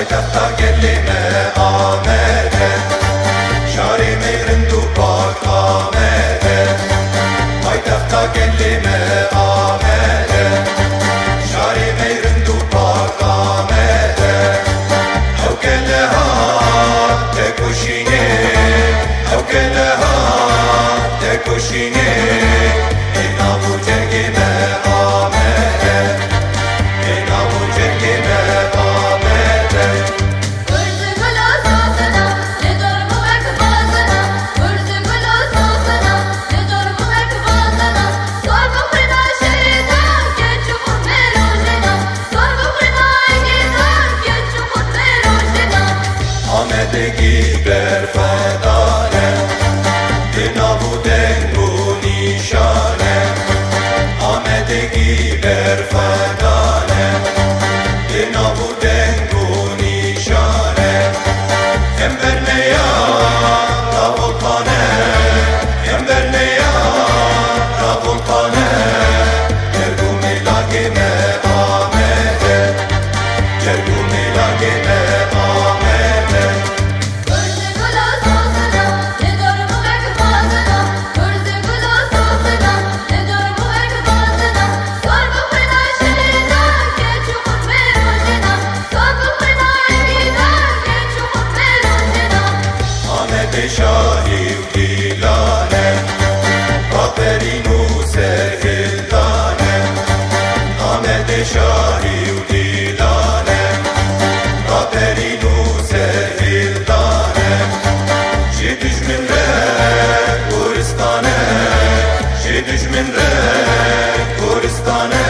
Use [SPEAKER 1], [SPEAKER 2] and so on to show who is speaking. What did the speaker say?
[SPEAKER 1] hayatta gelime amede Şari meyrin dupak amede Hayatta gelime amede Şari meyrin dupak amede
[SPEAKER 2] Hevkele ha te kuşine Hevkele ha te kuşine
[SPEAKER 1] آمدگی بر فدانه به نبود و نیشانه آمدگی بر فدانه به نبود و نیشانه هم بر نیا رابطانه هم بر نیا رابطانه جرگو ملاگی me آمده جرگو ملاگی me آمده دژمن ره کوردستانه